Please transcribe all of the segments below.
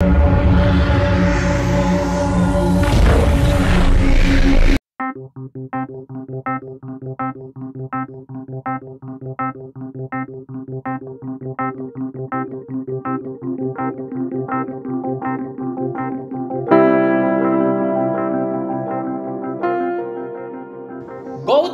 Thank you.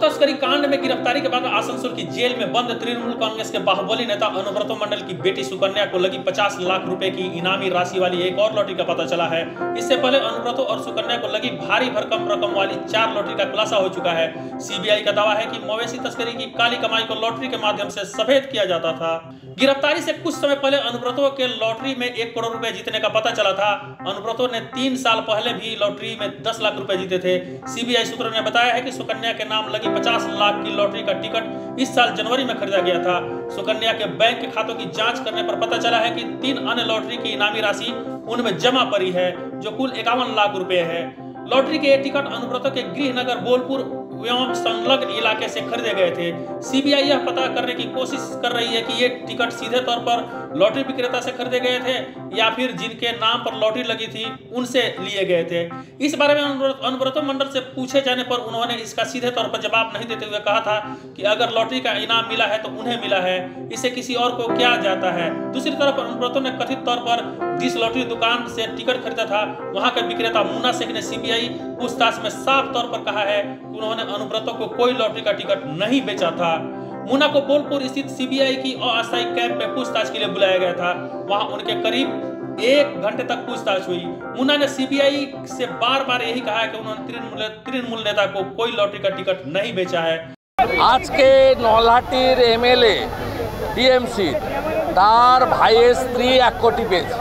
तस्करी कांड में गिरफ्तारी के बाद आसनसोल की जेल में बंद तृणमूल कांग्रेस के बाहुबली नेता अनुव्रतो मंडल की बेटी सुकन्या को लगी 50 लाख रुपए की इनामी राशि वाली एक और लॉटरी का पता चला है। इससे पहले अनुव्रतो और सुकन्या को लगी भारी भरकम रकम वाली चार लॉटरी का खुलासा हो चुका है। सीबीआई का दावा है कि मवेशी तस्करी की काली कमाई को लॉटरी के माध्यम से सफ़ेद किया जाता था। गिरफ्तारी से कुछ समय पहले अनुव्रतो के लॉटरी में एक करोड़ रुपए जीतने का पता चला था। अनुव्रतो ने तीन साल पहले भी लॉटरी में दस लाख रुपए जीते थे। सीबीआई सूत्रों ने बताया है कि सुकन्या के नाम लगी 50 लाख की लॉटरी का टिकट इस साल जनवरी में खरीदा गया था। सुकन्या के बैंक के खातों की जाँच करने पर पता चला है कि तीन अन्य लॉटरी की इनामी राशि उनमें जमा पड़ी है, जो कुल इक्यावन लाख रुपए है। लॉटरी के टिकट अनुव्रतों के गृह नगर बोलपुर एवं संलग्न इलाके से खरीदे गए थे। सीबीआई यह पता करने की कोशिश कर रही है कि ये टिकट सीधे तौर पर लॉटरी विक्रेता से खरीदे गए थे या फिर जिनके नाम पर लॉटरी लगी थी, उनसे लिए गए थे। इस बारे में अनुव्रतो मंडल से पूछे जाने पर उन्होंने इसका सीधे तौर पर जवाब नहीं देते हुए कहा था कि अगर लॉटरी का इनाम मिला है तो उन्हें मिला है। इसे किसी और को क्या जाता है? दूसरी तरफ़ अनुव्रतो ने कथित तौर पर जिस लॉटरी दुकान से टिकट खरीदा था, वहाँ के विक्रेता मुन्ना शेख ने सीबीआई पूछताछ में साफ़ तौर पर कहा है कि उन्होंने अनुव्रतो को कोई लॉटरी का टिकट नहीं बेचा था मुन्ना को बोलपुर स्थित सीबीआई की अस्थायी कैंप में पूछताछ के लिए बुलाया गया था वहां उनके करीब एक घंटे तक पूछताछ हुई मुन्ना ने सीबीआई से बार बार यही कहा कि उन्होंने तृणमूल तृणमूल नेता को कोई लॉटरी का टिकट नहीं बेचा है আজকে নলহাটির এমএলএ টিএমসি তার ভাইয়ের স্ত্রী এক কোটি পেয়েছে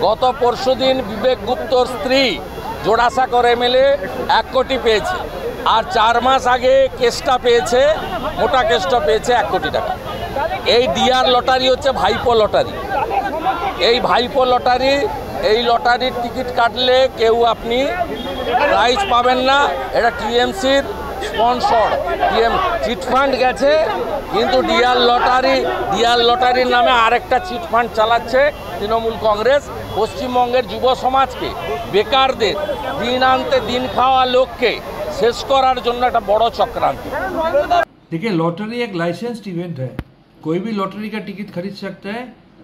গত পরশুদিন বিবেক গুপ্তর স্ত্রী জোড়াসাগর এমএলএ এক কোটি পেয়েছে আর চার মাস আগে কেসটা পেয়েছে, মোটা কেসটা পেয়েছে এক কোটি টাকা। এই ডিআর লটারি হচ্ছে ভাইপো লটারি। এই ভাইপো লটারি, এই লটারির টিকিট কাটলে কেউ আপনি প্রাইজ পাবেন না। এটা টিএমসির স্পন্সর টিএম চিটফান্ড গেছে, কিন্তু ডিআর লটারি ডিআর লটারির নামে আরেকটা চিটফান্ড চালাচ্ছে তৃণমূল কংগ্রেস, পশ্চিমবঙ্গের যুব সমাজকে, বেকারদের, দিন আনতে দিন খাওয়া লোককে। শেষ করার জন্য একটা বড় চক্রান্ত देखिए लॉटरी एक लाइसेंस्ड इवेंट है कोई भी लॉटरी का टिकट खरीद सकता है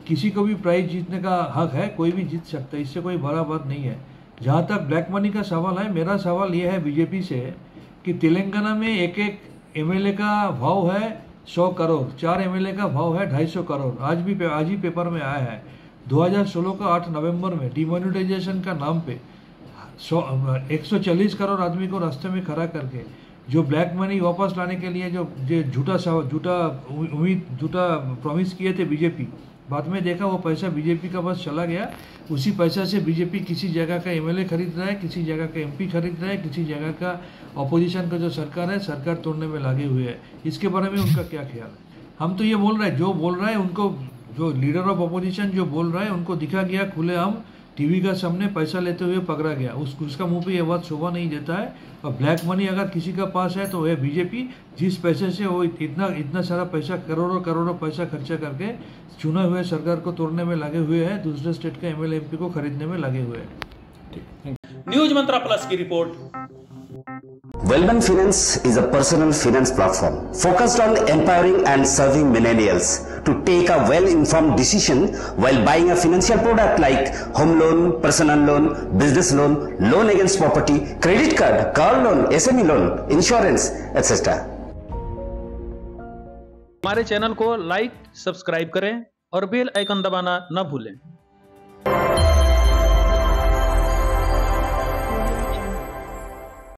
किसी को भी प्राइज जीतने का हक है कोई भी जीत सकता है इससे कोई बड़ा बात नहीं है जहाँ तक ब्लैक मनी का सवाल है मेरा सवाल ये है बीजेपी से कि तेलंगाना में एक एक एमएलए का भाव है सौ करोड़ चार एमएलए का भाव है ढाई सौ करोड़ आज भी आज ही पेपर में आया है 2016 का 8 नवंबर में डिमोनिटाइजेशन का नाम पे सौ एक सौ चालीस करोड़ आदमी को रास्ते में खड़ा करके, जो ब्लैक मनी वापस लाने के लिए जो झूठा झूठा उम्मीद, झूठा प्रॉमिस किए थे बीजेपी बाद में देखा वो पैसा बीजेपी का बस चला गया, उसी पैसा से बीजेपी किसी जगह का एमएलए खरीद रहा है, किसी जगह का एमपी खरीद रहा है, किसी जगह का अपोजिशन का जो सरकार है, सरकार तोड़ने में लगे हुए है। इसके बारे में उनका क्या ख्याल है? हम तो ये बोल रहे हैं, जो बोल रहा है, उनको, जो लीडर ऑफ़ अपोजिशन जो बोल रहा है, उनको दिखा गया खुले हम टीवी का सामने पैसा लेते हुए पकड़ा गया। उस उसका मुँह पे ये बात शोभा नहीं देता है। और ब्लैक मनी अगर किसी का पास है तो वह बीजेपी जिस पैसे से वो इतना इतना सारा पैसा, करोड़ों करोड़ों पैसा खर्चा करके चुने हुए सरकार को तोड़ने में लगे हुए हैं, दूसरे स्टेट के एम एल को खरीदने में लगे हुए हैं। न्यूज़ मंत्रा प्लस की report. Wellman Finance is a personal finance platform focused on empowering and serving millennials to take a well-informed decision while buying a financial product like home loan, personal loan, business loan, loan against property, credit card, car loan, SME loan, insurance, etc. हमारे channel को like subscribe करें और bell icon दबाना न भूलें